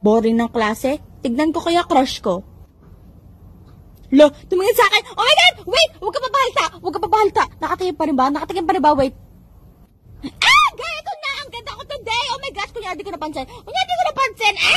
Boring ng klase. Tignan ko kaya crush ko. Lo, tumingin sa akin. Oh my God! Wait! Huwag ka papahalta! Huwag ka papahalta! Nakatingin pa rin ba? Nakatingin pa rin ba? Wait. Ah! Gaya ko na! Ang ganda ko today! Oh my gosh! Kunya, di ko napansin. Kunya, di ko napansin. Ah!